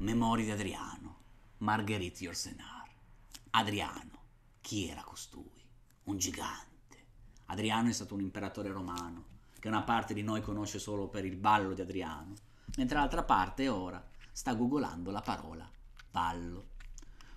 Memorie di Adriano, Marguerite Yourcenar. Adriano, chi era costui? Un gigante. Adriano è stato un imperatore romano, che una parte di noi conosce solo per il ballo di Adriano, mentre l'altra parte ora sta googolando la parola ballo.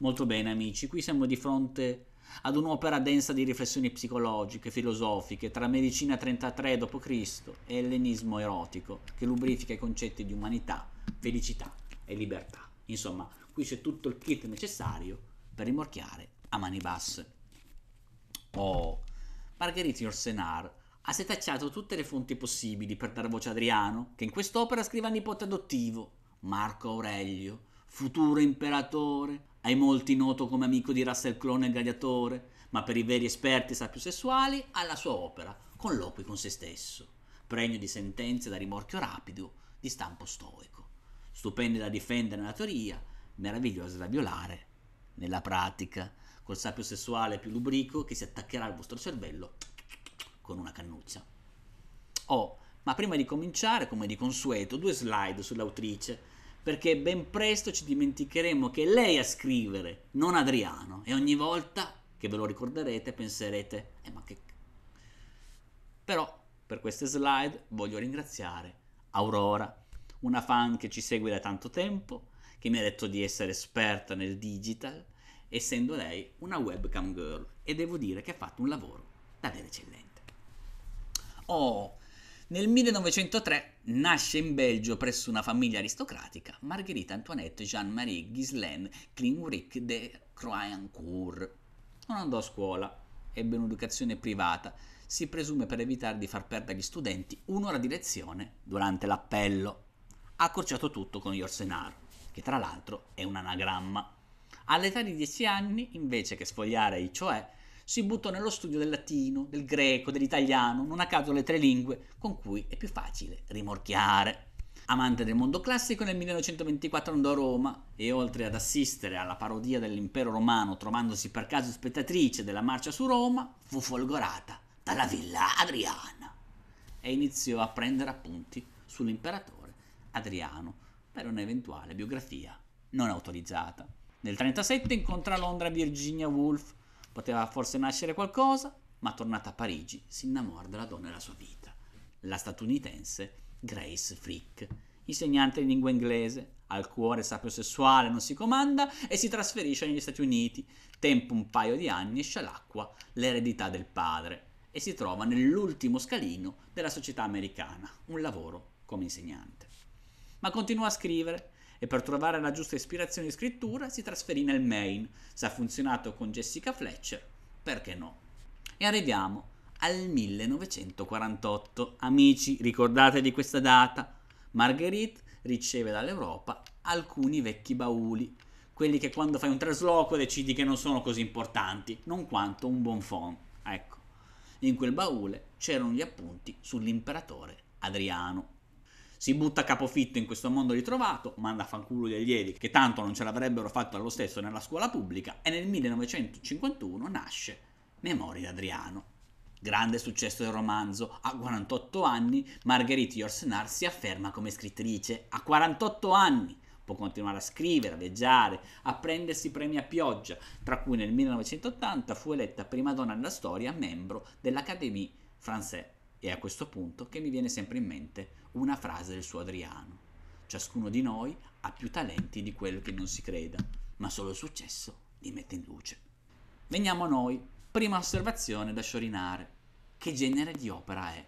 Molto bene amici, qui siamo di fronte ad un'opera densa di riflessioni psicologiche, filosofiche, tra medicina 33 d.C. e ellenismo erotico, che lubrifica i concetti di umanità, felicità e libertà. Insomma, qui c'è tutto il kit necessario per rimorchiare a mani basse. Oh, Marguerite Yourcenar ha setacciato tutte le fonti possibili per dare voce a Adriano, che in quest'opera scrive a nipote adottivo, Marco Aurelio, futuro imperatore, ai molti noto come amico di Russell Crowe e gladiatore, ma per i veri esperti sapiosessuali alla sua opera, colloqui con se stesso, pregno di sentenze da rimorchio rapido, di stampo stoico, stupende da difendere nella teoria, meravigliose da violare nella pratica, col sapio sessuale più lubrico che si attaccherà al vostro cervello con una cannuccia. Oh, ma prima di cominciare, come di consueto, due slide sull'autrice perché ben presto ci dimenticheremo che è lei a scrivere, non Adriano, e ogni volta che ve lo ricorderete penserete, eh ma che... Però per queste slide voglio ringraziare Aurora, una fan che ci segue da tanto tempo, che mi ha detto di essere esperta nel digital, essendo lei una webcam girl, e devo dire che ha fatto un lavoro davvero eccellente. Oh, nel 1903 nasce in Belgio presso una famiglia aristocratica Margherita Antoinette Jean-Marie Ghislaine Klinwrick de Croyancourt. Non andò a scuola, ebbe un'educazione privata, si presume per evitare di far perdere agli studenti un'ora di lezione durante l'appello. Ha accorciato tutto con Yorsenar, che tra l'altro è un anagramma. All'età di 10 anni, invece che sfogliare i cioè, si buttò nello studio del latino, del greco, dell'italiano, non a caso le tre lingue con cui è più facile rimorchiare. Amante del mondo classico, nel 1924 andò a Roma e oltre ad assistere alla parodia dell'impero romano trovandosi per caso spettatrice della marcia su Roma, fu folgorata dalla villa Adriana e iniziò a prendere appunti sull'imperatore Adriano per un'eventuale biografia non autorizzata. Nel 1937 incontra a Londra Virginia Woolf, Poteva forse nascere qualcosa, ma tornata a Parigi si innamora della donna della sua vita, la statunitense Grace Frick, insegnante di lingua inglese, al cuore sapiosessuale non si comanda e si trasferisce negli Stati Uniti. Tempo un paio di anni e scialacqua l'eredità del padre e si trova nell'ultimo scalino della società americana, un lavoro come insegnante. Ma continua a scrivere e per trovare la giusta ispirazione di scrittura si trasferì nel Maine. Se ha funzionato con Jessica Fletcher, perché no? E arriviamo al 1948. Amici, ricordate di questa data? Marguerite riceve dall'Europa alcuni vecchi bauli, quelli che quando fai un trasloco decidi che non sono così importanti, non quanto un buon phone. Ecco, in quel baule c'erano gli appunti sull'imperatore Adriano si butta a capofitto in questo mondo ritrovato, manda a fanculo gli allievi che tanto non ce l'avrebbero fatto allo stesso nella scuola pubblica e nel 1951 nasce Memorie d'Adriano. Grande successo del romanzo, a 48 anni Marguerite Yourcenar si afferma come scrittrice, a 48 anni! Può continuare a scrivere, a viaggiare, a prendersi premi a pioggia, tra cui nel 1980 fu eletta prima donna nella storia membro dell'Académie Française. E a questo punto che mi viene sempre in mente una frase del suo Adriano. Ciascuno di noi ha più talenti di quello che non si creda, ma solo il successo li mette in luce. Veniamo a noi. Prima osservazione da sciorinare. Che genere di opera è?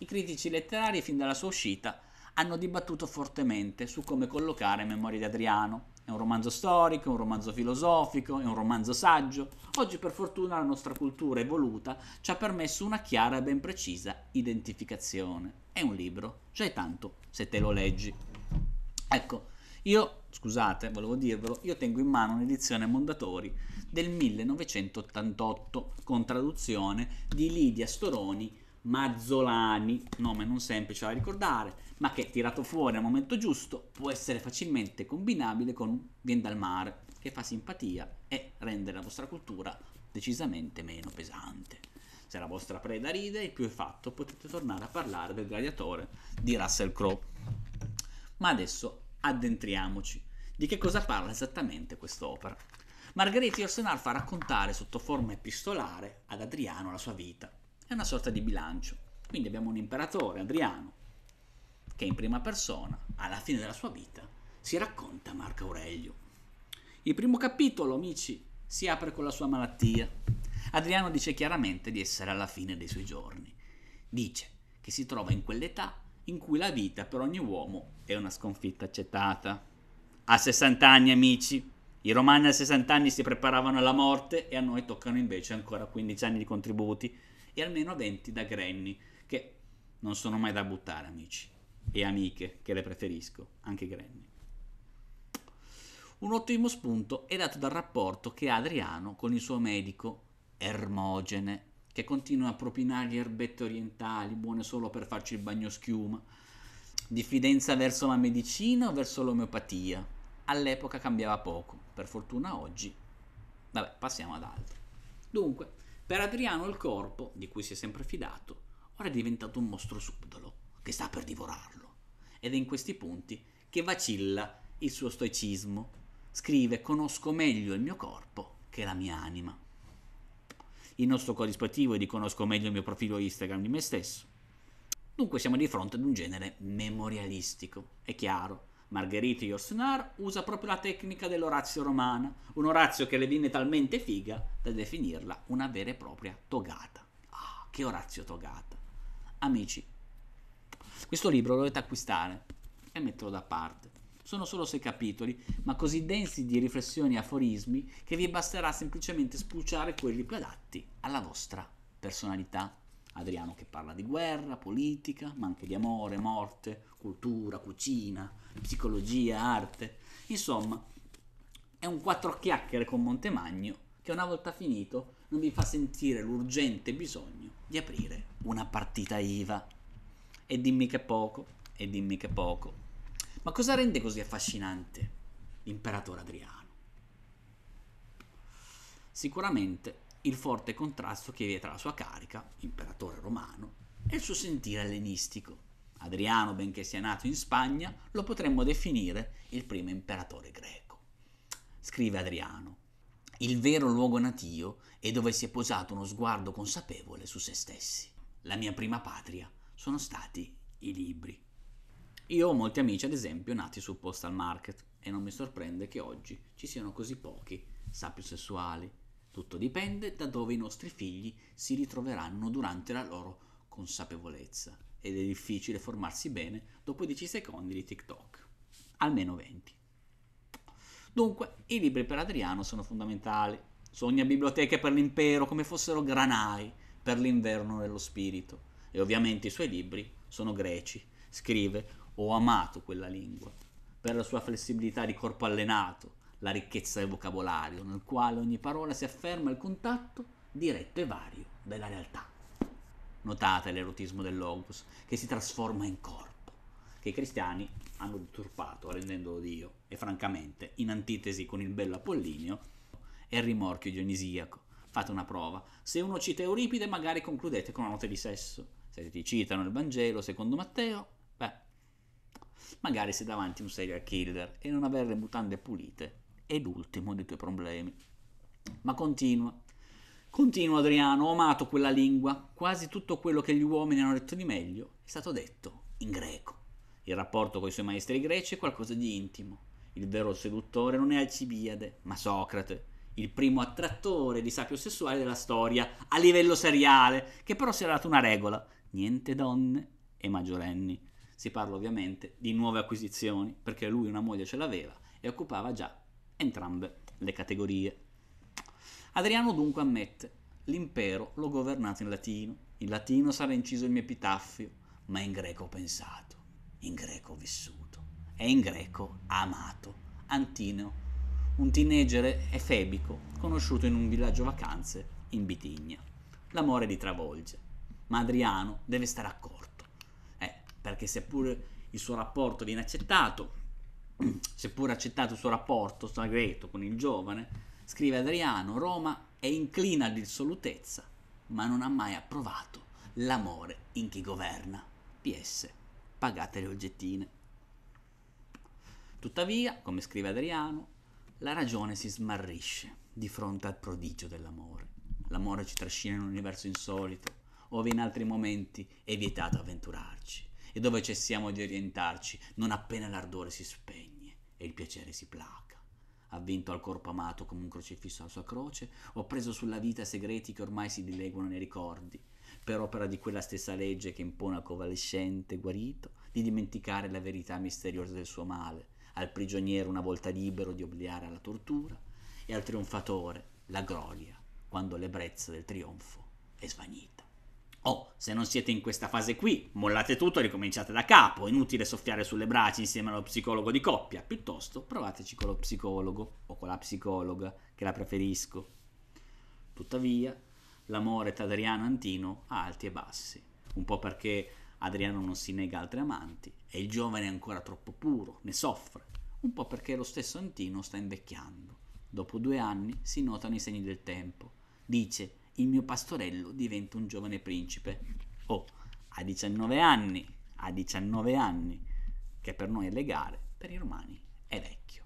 I critici letterari fin dalla sua uscita hanno dibattuto fortemente su come collocare Memorie di Adriano. È un romanzo storico, un romanzo filosofico, è un romanzo saggio. Oggi per fortuna la nostra cultura evoluta ci ha permesso una chiara e ben precisa identificazione. È un libro, già è tanto se te lo leggi. Ecco, io, scusate, volevo dirvelo, io tengo in mano un'edizione Mondatori del 1988 con traduzione di Lidia Storoni Mazzolani, nome non semplice da ricordare, ma che tirato fuori al momento giusto può essere facilmente combinabile con Vien dal mare, che fa simpatia e rende la vostra cultura decisamente meno pesante. Se la vostra preda ride, il più è fatto, potete tornare a parlare del gladiatore di Russell Crowe. Ma adesso addentriamoci. Di che cosa parla esattamente quest'opera? Margherita Yourcenar fa raccontare sotto forma epistolare ad Adriano la sua vita. È una sorta di bilancio. Quindi abbiamo un imperatore, Adriano, che in prima persona, alla fine della sua vita, si racconta Marco Aurelio. Il primo capitolo, amici, si apre con la sua malattia. Adriano dice chiaramente di essere alla fine dei suoi giorni. Dice che si trova in quell'età in cui la vita per ogni uomo è una sconfitta accettata. A 60 anni, amici, i romani a 60 anni si preparavano alla morte e a noi toccano invece ancora 15 anni di contributi e almeno 20 da Granny, che non sono mai da buttare, amici, e amiche, che le preferisco, anche Granny. Un ottimo spunto è dato dal rapporto che ha Adriano con il suo medico Ermogene, che continua a propinargli erbette orientali, buone solo per farci il bagno schiuma. Diffidenza verso la medicina o verso l'omeopatia? All'epoca cambiava poco, per fortuna oggi. Vabbè, passiamo ad altro. Dunque, per Adriano il corpo, di cui si è sempre fidato, ora è diventato un mostro subdolo, che sta per divorarlo. Ed è in questi punti che vacilla il suo stoicismo, scrive conosco meglio il mio corpo che la mia anima. Il nostro corrispettivo è di conosco meglio il mio profilo Instagram di me stesso. Dunque siamo di fronte ad un genere memorialistico. È chiaro, Margherita Yourcenar usa proprio la tecnica dell'Orazio romana, un Orazio che le viene talmente figa da definirla una vera e propria togata. Ah, che Orazio togata. Amici, questo libro lo dovete acquistare e metterlo da parte. Sono solo sei capitoli, ma così densi di riflessioni e aforismi che vi basterà semplicemente spulciare quelli più adatti alla vostra personalità. Adriano che parla di guerra, politica, ma anche di amore, morte, cultura, cucina, psicologia, arte. Insomma, è un quattro chiacchiere con Montemagno che una volta finito non vi fa sentire l'urgente bisogno di aprire una partita IVA. E dimmi che poco, e dimmi che poco. Ma cosa rende così affascinante l'imperatore Adriano? Sicuramente il forte contrasto che vi è tra la sua carica, imperatore romano, e il suo sentire ellenistico. Adriano, benché sia nato in Spagna, lo potremmo definire il primo imperatore greco. Scrive Adriano, il vero luogo natio è dove si è posato uno sguardo consapevole su se stessi. La mia prima patria sono stati i libri. Io ho molti amici, ad esempio, nati sul postal market e non mi sorprende che oggi ci siano così pochi sapiosessuali. Tutto dipende da dove i nostri figli si ritroveranno durante la loro consapevolezza ed è difficile formarsi bene dopo 10 secondi di TikTok. Almeno 20. Dunque, i libri per Adriano sono fondamentali. Sogna biblioteche per l'impero come fossero granai per l'inverno dello spirito. E ovviamente i suoi libri sono greci. Scrive ho amato quella lingua per la sua flessibilità di corpo allenato, la ricchezza del vocabolario, nel quale ogni parola si afferma il contatto diretto e vario della realtà. Notate l'erotismo del logos che si trasforma in corpo, che i cristiani hanno deturpato rendendolo Dio e francamente, in antitesi con il bello Apollinio, è il rimorchio dionisiaco. Fate una prova. Se uno cita Euripide, magari concludete con una nota di sesso. Se ti citano il Vangelo secondo Matteo, beh, magari sei davanti a un serial killer e non avere le mutande pulite è l'ultimo dei tuoi problemi. Ma continua. Continua Adriano, ho amato quella lingua, quasi tutto quello che gli uomini hanno detto di meglio è stato detto in greco. Il rapporto con i suoi maestri greci è qualcosa di intimo. Il vero seduttore non è Alcibiade, ma Socrate, il primo attrattore di sapio sessuale della storia, a livello seriale, che però si era dato una regola, niente donne e maggiorenni. Si parla ovviamente di nuove acquisizioni, perché lui una moglie ce l'aveva e occupava già entrambe le categorie. Adriano dunque ammette, l'impero l'ho governato in latino, in latino sarà inciso il mio epitaffio, ma in greco ho pensato, in greco ho vissuto e in greco amato. Antineo, un teenager efebico conosciuto in un villaggio vacanze in Bitigna. L'amore li travolge, ma Adriano deve stare accorto perché seppur il suo rapporto viene accettato, seppur accettato il suo rapporto segreto con il giovane, scrive Adriano, Roma è inclina all'insolutezza, ma non ha mai approvato l'amore in chi governa. PS, pagate le oggettine. Tuttavia, come scrive Adriano, la ragione si smarrisce di fronte al prodigio dell'amore. L'amore ci trascina in un universo insolito, ove in altri momenti è vietato avventurarci e dove cessiamo di orientarci non appena l'ardore si spegne e il piacere si placa. Avvinto al corpo amato come un crocifisso alla sua croce, ho preso sulla vita segreti che ormai si dileguano nei ricordi, per opera di quella stessa legge che impone al convalescente guarito di dimenticare la verità misteriosa del suo male, al prigioniero una volta libero di obbligare alla tortura e al trionfatore la gloria quando l'ebbrezza del trionfo è svanita. Oh, se non siete in questa fase qui, mollate tutto e ricominciate da capo. Inutile soffiare sulle braccia insieme allo psicologo di coppia. Piuttosto provateci con lo psicologo o con la psicologa, che la preferisco. Tuttavia, l'amore tra Adriano e Antino ha alti e bassi. Un po' perché Adriano non si nega altre amanti e il giovane è ancora troppo puro, ne soffre. Un po' perché lo stesso Antino sta invecchiando. Dopo due anni si notano i segni del tempo. Dice il mio pastorello diventa un giovane principe. Oh, a 19 anni, a 19 anni, che per noi è legale, per i romani è vecchio.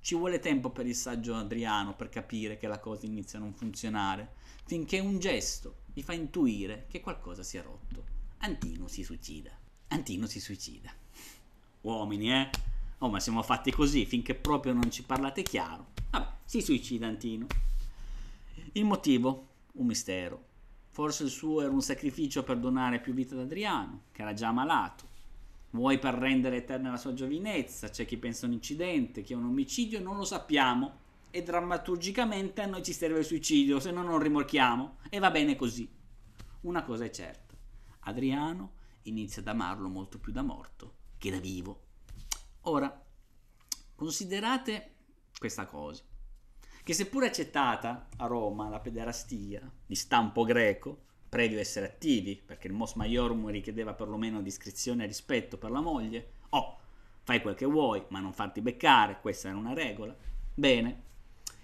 Ci vuole tempo per il saggio Adriano per capire che la cosa inizia a non funzionare, finché un gesto gli fa intuire che qualcosa si è rotto. Antino si suicida. Antino si suicida. Uomini, eh? Oh, ma siamo fatti così, finché proprio non ci parlate chiaro. Vabbè, si suicida Antino. Il motivo? Un mistero. Forse il suo era un sacrificio per donare più vita ad Adriano, che era già malato. Vuoi per rendere eterna la sua giovinezza? C'è chi pensa a un incidente, chi a un omicidio, non lo sappiamo. E drammaturgicamente a noi ci serve il suicidio, se no non rimorchiamo. E va bene così. Una cosa è certa: Adriano inizia ad amarlo molto più da morto che da vivo. Ora, considerate questa cosa che seppur accettata a Roma la pederastia di stampo greco, previo essere attivi, perché il mos maiorum richiedeva perlomeno discrezione e rispetto per la moglie, oh, fai quel che vuoi, ma non farti beccare, questa era una regola. Bene,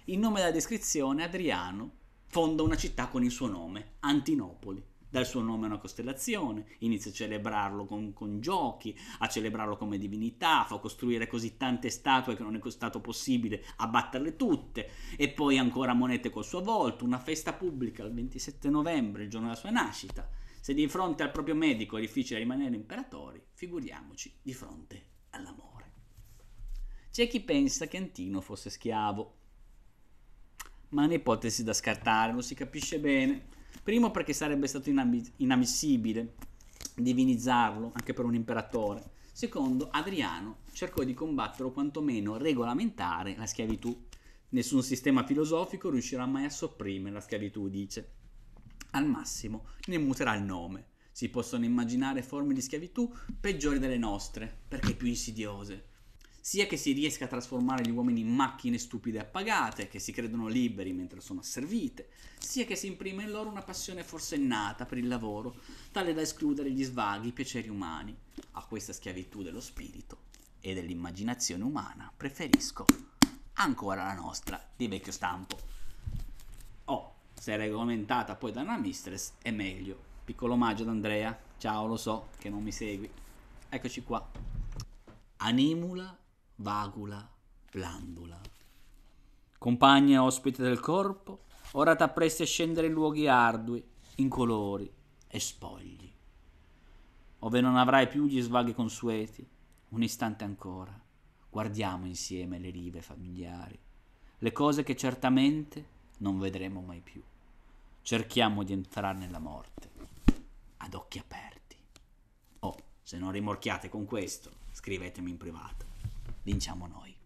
in nome della descrizione Adriano fonda una città con il suo nome, Antinopoli dà il suo nome a una costellazione, inizia a celebrarlo con, con, giochi, a celebrarlo come divinità, fa costruire così tante statue che non è stato possibile abbatterle tutte, e poi ancora monete col suo volto, una festa pubblica il 27 novembre, il giorno della sua nascita. Se di fronte al proprio medico è difficile rimanere imperatori, figuriamoci di fronte all'amore. C'è chi pensa che Antino fosse schiavo, ma è un'ipotesi da scartare, lo si capisce bene Primo perché sarebbe stato inammi- inammissibile divinizzarlo anche per un imperatore. Secondo, Adriano cercò di combattere o quantomeno regolamentare la schiavitù. Nessun sistema filosofico riuscirà mai a sopprimere la schiavitù, dice. Al massimo ne muterà il nome. Si possono immaginare forme di schiavitù peggiori delle nostre, perché più insidiose sia che si riesca a trasformare gli uomini in macchine stupide appagate, che si credono liberi mentre sono asservite, sia che si imprime in loro una passione forse nata per il lavoro, tale da escludere gli svaghi, i piaceri umani. A questa schiavitù dello spirito e dell'immaginazione umana preferisco ancora la nostra di vecchio stampo. Oh, se regolamentata poi da una mistress è meglio. Piccolo omaggio ad Andrea, ciao, lo so che non mi segui. Eccoci qua. Animula vagula, blandula. Compagna ospite del corpo, ora t'appresti a scendere in luoghi ardui, incolori e spogli, ove non avrai più gli svaghi consueti, un istante ancora, guardiamo insieme le rive familiari, le cose che certamente non vedremo mai più. Cerchiamo di entrare nella morte, ad occhi aperti. Oh, se non rimorchiate con questo, scrivetemi in privato vinciamo noi.